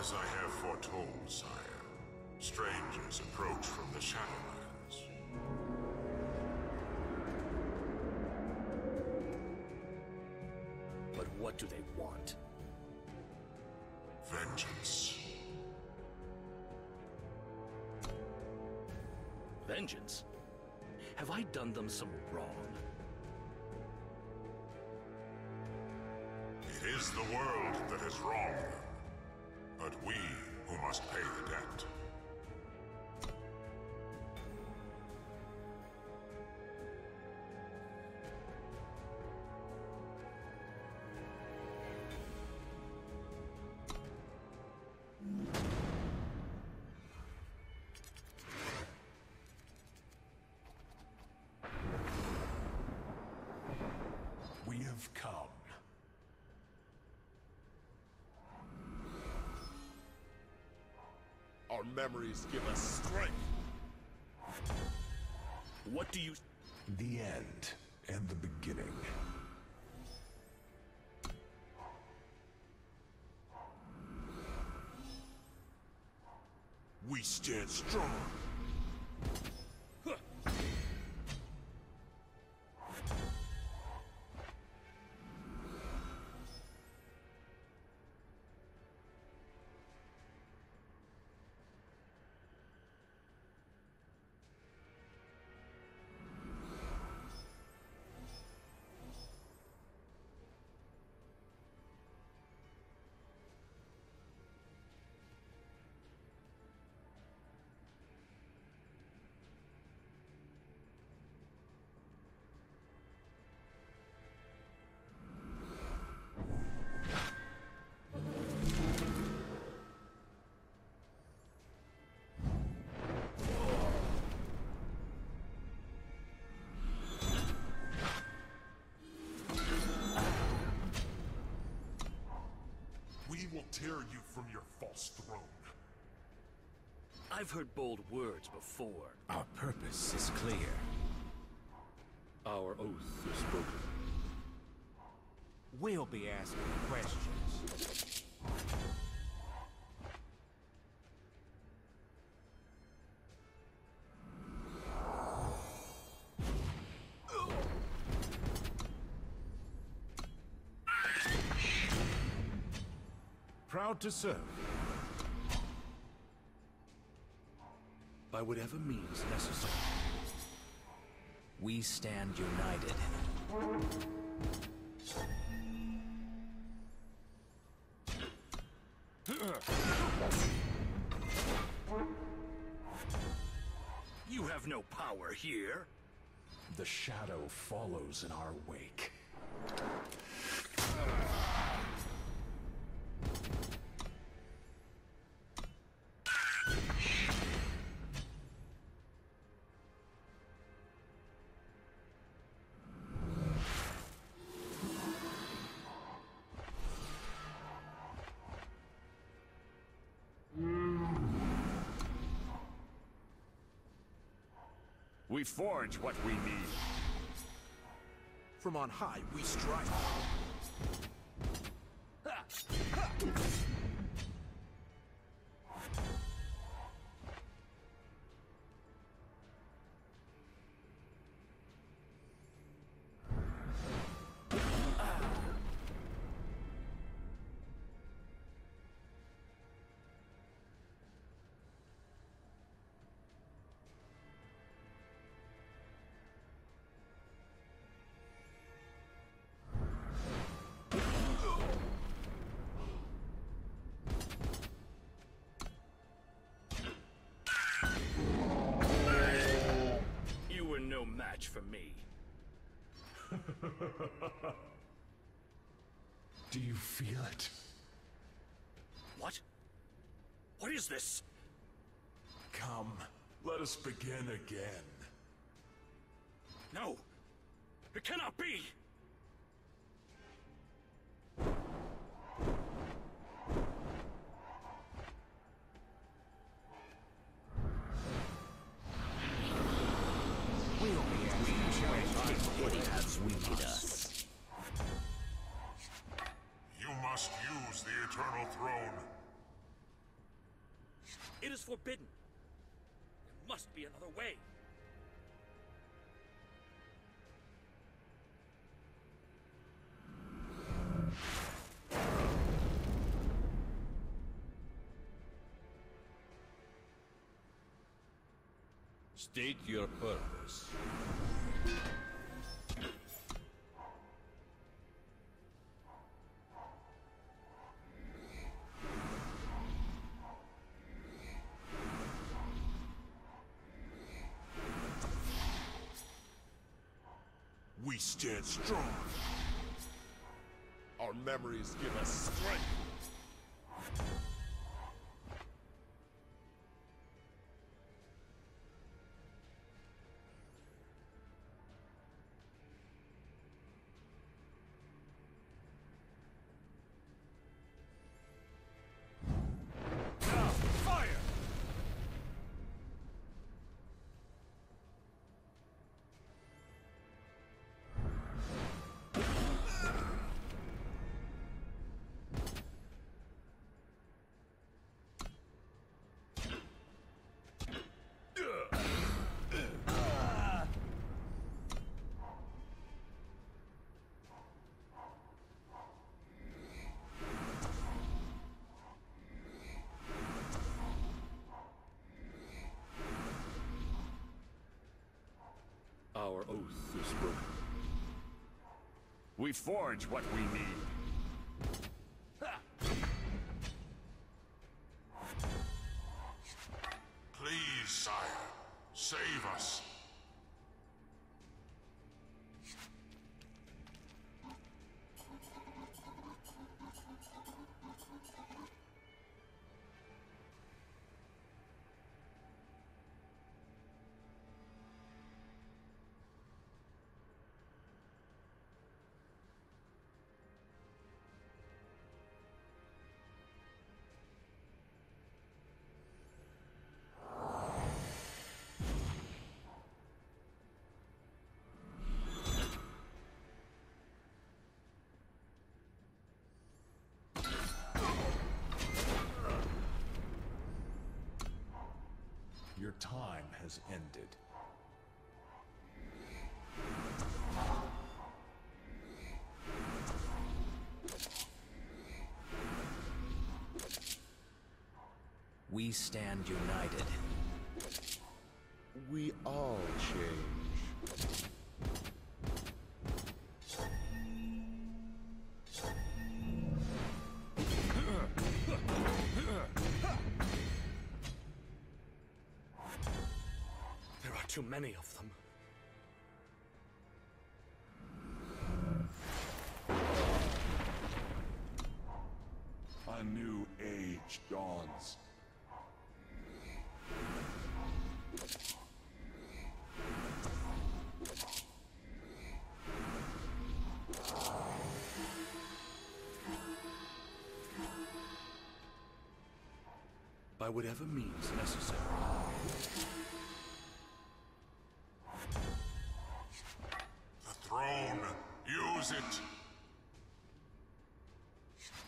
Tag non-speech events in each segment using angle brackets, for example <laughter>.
As I have foretold, sire, strangers approach from the Shadowlands. But what do they want? Vengeance. Vengeance? Have I done them some wrong? It is the world that has wronged them, but we who must pay the debt. Our memories give us strength. What do you... The end and the beginning. We stand strong. I've heard bold words before. Our purpose is clear. Our oath is spoken. We'll be asking questions. Proud to serve. By whatever means necessary. We stand united. You have no power here. The shadow follows in our wake. We forge what we need. From on high, we strike. For me. <laughs> Do you feel it? What? What is this? Come, let us begin again. No! It cannot be! The Eternal Throne. It is forbidden. There must be another way. State your purpose. We stand strong. Our memories give us strength. Our oath is broken. We forge what we need. Please, sire, save us. Time has ended. We stand united. We all change. Too many of them. A new age dawns. By whatever means necessary. Use it.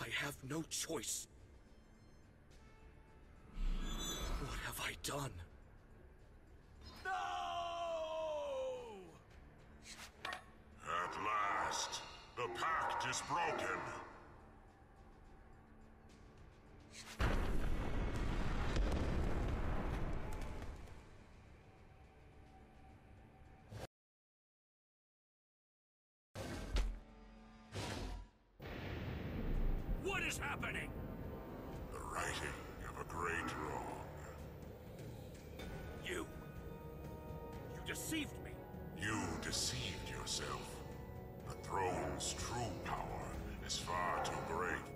I have no choice. What have I done? No! At last, the pact is broken. is happening? The righting of a great wrong. You. You deceived me. You deceived yourself. The throne's true power is far too great